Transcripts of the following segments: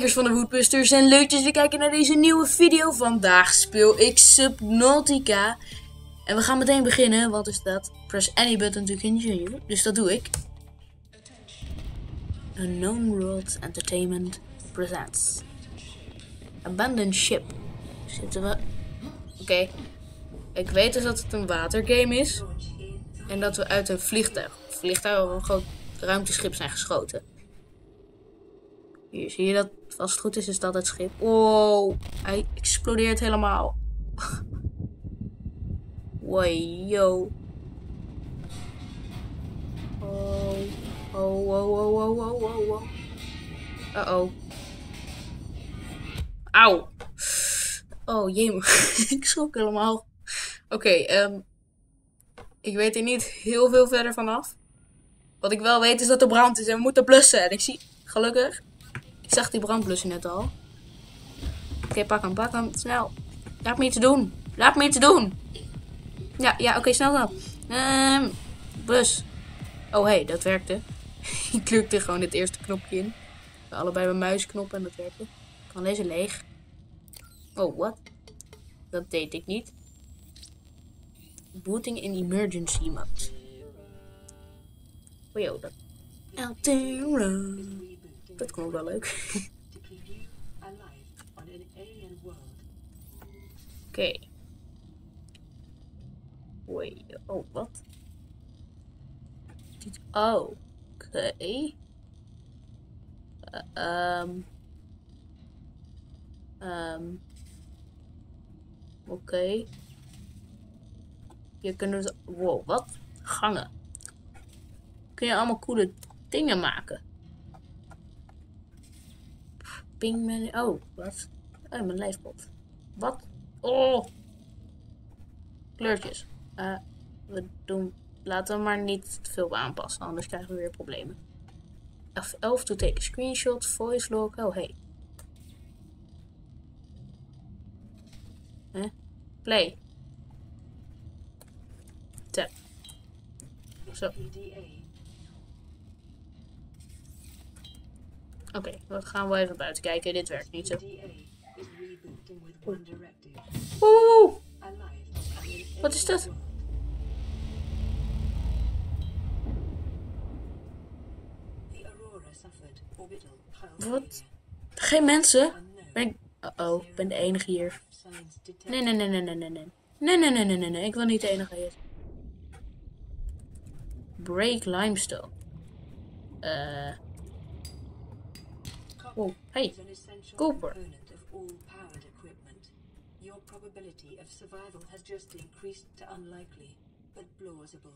kijkers van de Woodbusters en leuk dat we kijken naar deze nieuwe video. Vandaag speel ik Subnautica. En we gaan meteen beginnen, wat is dat? Press any button to continue, dus dat doe ik. Unknown World Entertainment presents. Abandoned Ship. Zitten we... Oké. Ik weet dus dat het een watergame is. En dat we uit een vliegtuig, vliegtuig of een groot ruimteschip zijn geschoten. Hier zie je dat, als het goed is, is dat het schip. Wow, hij explodeert helemaal. Wajo. Oh, oh, oh, oh, oh, oh, oh, oh. Uh-oh. Auw. Oh, jee, ik schrok helemaal. Oké, ehm ik weet er niet heel veel verder vanaf. Wat ik wel weet is dat er brand is en we moeten blussen. En ik zie, gelukkig, ik zag die brandblusser net al. Oké, pak hem, pak hem, snel. Laat me iets doen. Laat me iets doen. Ja, ja, oké, snel dan. Ehm, bus. Oh, hé, hey, dat werkte. ik klikte gewoon het eerste knopje in. Allebei mijn muisknop en dat werkte. Kan deze leeg? Oh, wat? Dat deed ik niet. Booting in emergency mode. Oh joh, dat... Altera. Dat klonk wel leuk. Oké. Okay. Wait, oh, wat? Oh, oké. Okay. Uh, um. Um. Oké. Okay. Je kunt dus... Wow, wat? Gangen. Kun je allemaal coole dingen maken. Pingman... Oh, wat? Oh, mijn lijfpot. Wat? Oh! Kleurtjes. Uh, we doen... Laten we maar niet te veel aanpassen, anders krijgen we weer problemen. F11 to take a screenshot, voice log. Oh, hey. Huh? Play. Tap. Zo. Oké, okay, we gaan wel even buiten kijken. Dit werkt niet zo. Oeh. Wat is dat? Wat? Geen mensen? Ben ik... Oh, ik ben de enige hier. Nee, nee, nee, nee, nee, nee, nee. Nee, nee, nee, nee. Ik wil niet de enige hier. Break limestone. Uh. Oh, hey. Cooper. Your probability of survival has just increased to unlikely, but plausible.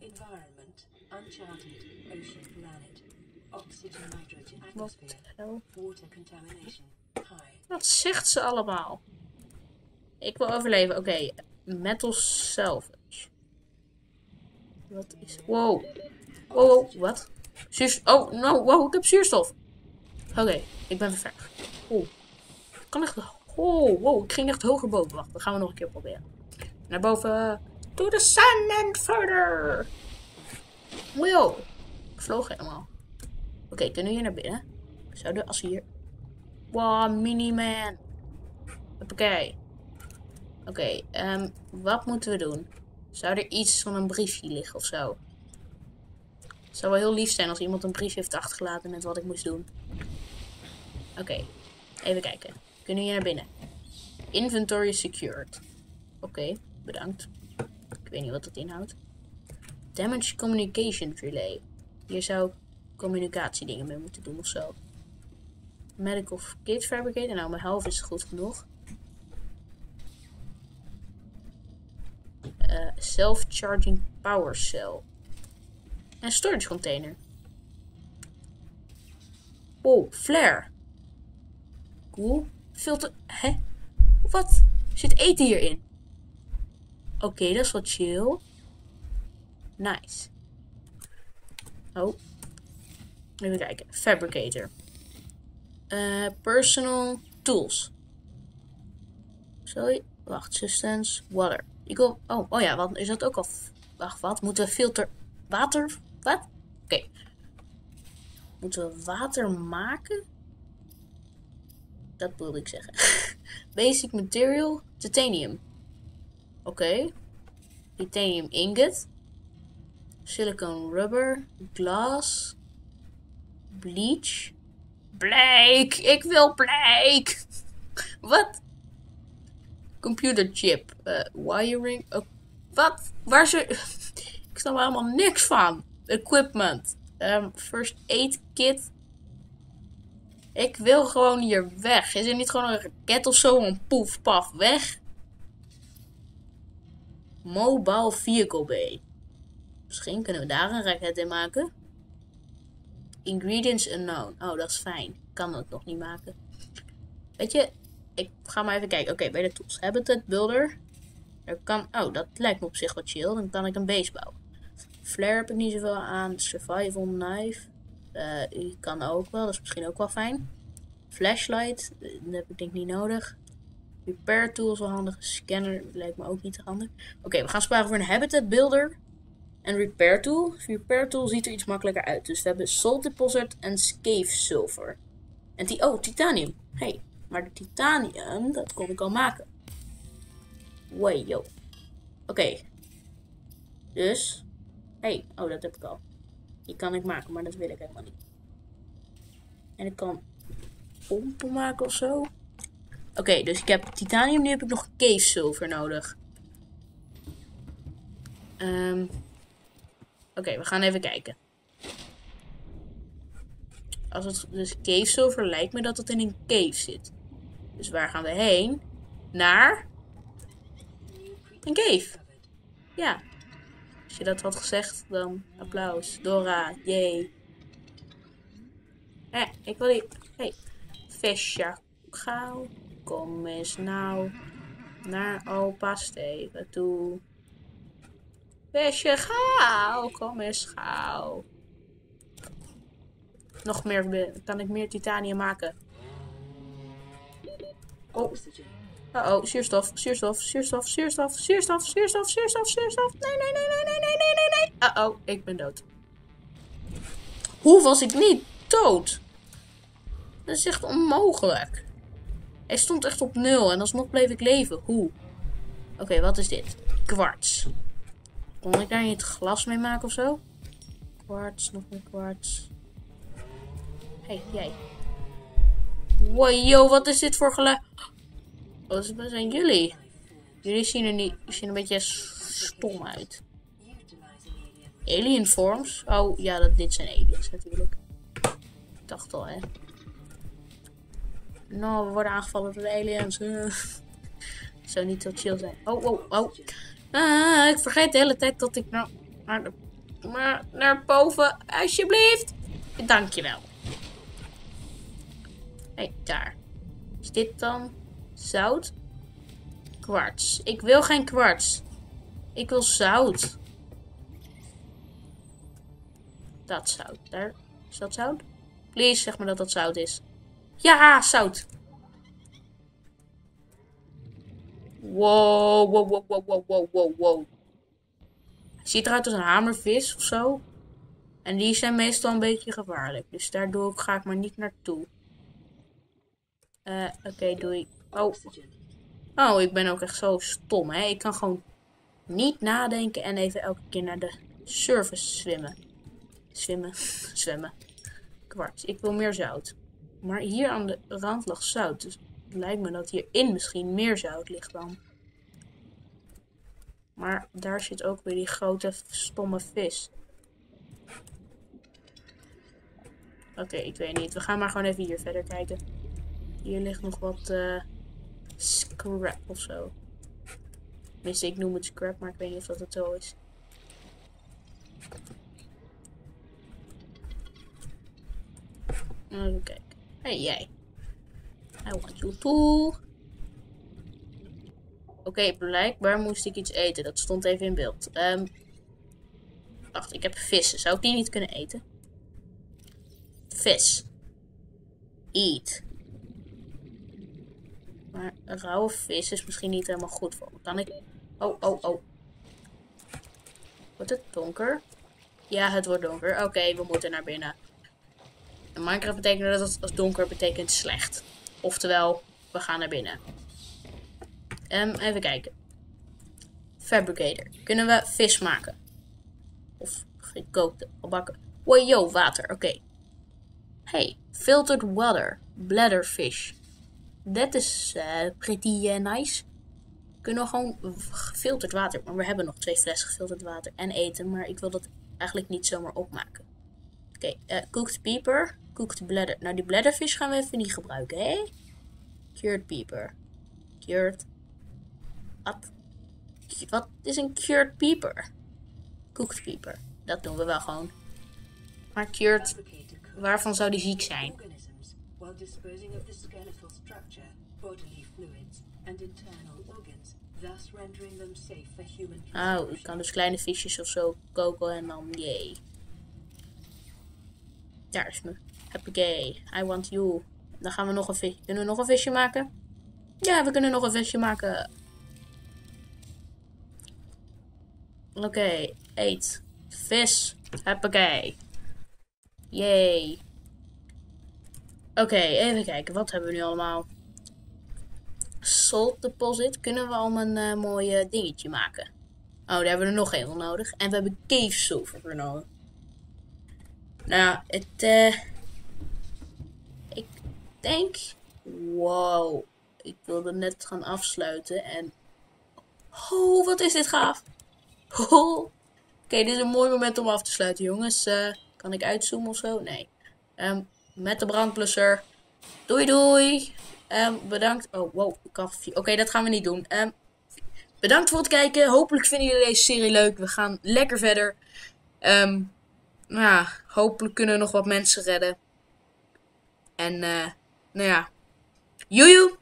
Environment, uncharted, ocean planet, oxygen nitrogen atmosphere, water contamination, high. Wat zegt ze allemaal? Ik wil overleven. Oké, okay. metal salvage. Wat is... Wow. Wow, wat? Zuurstof. Oh, no, wow, ik heb zuurstof. Oké, ik ben verver. Oeh. Ik kan echt... Oh, wow, ik ging echt hoger boven. Wacht, dan gaan we nog een keer proberen. Naar boven. To the sun and further. Wow. Ik vloog helemaal. Oké, kunnen we hier naar binnen? Zouden als hier... Wow, mini-man. Oké. Oké, um, wat moeten we doen? Zou er iets van een briefje liggen of zo? Het zou wel heel lief zijn als iemand een briefje heeft achtergelaten met wat ik moest doen. Oké, even kijken. Kunnen hier naar binnen? Inventory secured. Oké, bedankt. Ik weet niet wat dat inhoudt. Damage communication relay. Hier zou communicatiedingen mee moeten doen of zo. Medical kit fabricator. Nou, mijn half is goed genoeg. Uh, Self-charging power cell. En storage container. Oh, flare. Cool. Filter. Hè? Wat? Zit eten hierin? Oké, dat is wat chill. Nice. Oh. Even kijken. Fabricator. Uh, personal tools. Sorry. Wacht. Substance. Water. Ik wil... Oh, oh ja, wat is dat ook al... Wacht, wat? Moeten we filter... Water? Wat? Oké. Moeten we water maken? Dat wilde ik zeggen. Basic material, titanium. Oké. Titanium ingot. Silicone rubber. Glass. Bleach. Bleek! Ik wil bleek! Wat? Computer chip. Uh, wiring. Oh, wat? Waar ze... ik snap er helemaal niks van. Equipment. Um, first aid kit. Ik wil gewoon hier weg. Is er niet gewoon een raket of zo? Een poef, paf, weg. Mobile Vehicle Bay. Misschien kunnen we daar een raket in maken. Ingredients unknown. Oh, dat is fijn. Kan het nog niet maken. Weet je, ik ga maar even kijken. Oké, bij de tools. Habitat Builder. Er kan, oh, dat lijkt me op zich wat chill. Dan kan ik een base bouwen. Flare heb ik niet zoveel aan. Survival Knife. Uh, die kan ook wel. Dat is misschien ook wel fijn. Flashlight. Eh, dat heb ik denk niet nodig. Repair tools wel handig. Scanner lijkt me ook niet te handig. Oké, we gaan sparen voor een Habitat Builder. En Repair Tool. Repair Tool ziet er iets makkelijker uit. Dus we hebben Salt Deposit en Scave Silver. En die, oh, titanium. hey, maar de titanium, dat kon ik al maken. Way, yo. Oké. Dus. Hey, oh, dat heb ik al. Die kan ik maken, maar dat wil ik helemaal niet. En ik kan pompen maken of zo. Oké, dus ik heb titanium. Nu heb ik nog cave silver nodig. Um, Oké, we gaan even kijken. Als het dus cave silver lijkt me dat het in een cave zit. Dus waar gaan we heen? Naar een cave. Ja. Als je dat had gezegd, dan applaus. Dora, yay. Eh, ik wil die... Hey, visje. Gauw. Kom eens nou naar opa Steven toe. Visje, gauw. Kom eens gauw. Nog meer, kan ik meer titanium maken. Oh. Uh oh, zuurstof, zuurstof, zuurstof, zuurstof, zuurstof, zuurstof, zuurstof, zuurstof. Nee, nee, nee, nee, nee, nee, nee, nee, nee. Uh oh, ik ben dood. Hoe was ik niet dood? Dat is echt onmogelijk. Hij stond echt op nul en alsnog bleef ik leven. Hoe? Oké, wat is dit? Kwarts. Kon ik daar niet glas mee maken of zo? Kwarts, nog meer kwarts. Hé, hey, jij. Wow, yo, wat is dit voor geluid? Wat zijn jullie? Jullie zien er niet, zien een beetje stom uit. Alien forms? Oh, ja, dat, dit zijn aliens natuurlijk. Ik dacht al, hè. Nou, we worden aangevallen door de aliens. Zou niet zo chill zijn. Oh, oh, oh. Ah, ik vergeet de hele tijd dat ik naar, maar naar boven, alsjeblieft. Dankjewel. Hé, hey, daar. Is dit dan zout? Kwarts. Ik wil geen kwarts. Ik wil zout. Dat zout. Daar. Is dat zout? Please, zeg maar dat dat zout is. Ja, zout. Wow, wow, wow, wow, wow, wow, wow, wow. Ziet eruit als een hamervis of zo. En die zijn meestal een beetje gevaarlijk. Dus daardoor ga ik maar niet naartoe. Uh, Oké, okay, doei. Oh. Oh, ik ben ook echt zo stom, hè. Ik kan gewoon niet nadenken en even elke keer naar de surface zwemmen. Zwemmen. zwemmen. Kwart. Ik wil meer zout. Maar hier aan de rand lag zout. Dus het lijkt me dat hierin misschien meer zout ligt dan. Maar daar zit ook weer die grote stomme vis. Oké, ik weet niet. We gaan maar gewoon even hier verder kijken. Hier ligt nog wat uh, scrap of zo. Tenminste, ik noem het scrap, maar ik weet niet of dat het zo is. Even kijken. Hey, jij. I want you too. Oké, blijkbaar moest ik iets eten. Dat stond even in beeld. Um, wacht, ik heb vissen. Zou ik die niet kunnen eten? Vis. Eat. Maar rauwe vis is misschien niet helemaal goed voor me. Kan ik... Oh, oh, oh. Wordt het donker? Ja, het wordt donker. Oké, we moeten naar binnen. In Minecraft betekent dat als donker betekent slecht. Oftewel, we gaan naar binnen. Um, even kijken. Fabricator. Kunnen we vis maken? Of gekookte, bakken? Wow, water. Oké. Hey, filtered water. Bladderfish. Dat is uh, pretty uh, nice. Kunnen we gewoon gefilterd water. Maar we hebben nog twee flessen gefilterd water en eten. Maar ik wil dat eigenlijk niet zomaar opmaken. Oké, okay, uh, cooked pepper. Cooked bladder. Nou, die bladderfish gaan we even niet gebruiken, hè? Cured pepper. Cured. Wat? Wat is een cured pepper? Cooked pepper. Dat doen we wel gewoon. Maar cured, waarvan zou die ziek zijn? Oh, ik kan dus kleine visjes of zo koken en dan yay. Daar is me. Happy gay. I want you. Dan gaan we nog een visje. Kunnen we nog een visje maken? Ja, we kunnen nog een visje maken. Oké, okay, eet. Vis. Hoppakee. Yay. Oké, even kijken. Wat hebben we nu allemaal? Salt deposit. Kunnen we al een uh, mooi dingetje maken? Oh, daar hebben we er nog één nodig. En we hebben cave silver voor nodig. Nou, het... Uh, ik denk... Wow. Ik wilde net gaan afsluiten en... Oh, wat is dit gaaf. Oh. Oké, dit is een mooi moment om af te sluiten, jongens. Uh, kan ik uitzoomen of zo? Nee. Um, met de brandplusser. Doei, doei. Um, bedankt. Oh, wow. Oké, dat gaan we niet doen. Um, bedankt voor het kijken. Hopelijk vinden jullie deze serie leuk. We gaan lekker verder. Um, nou ja, hopelijk kunnen we nog wat mensen redden. En, uh, nou ja. Joejoe!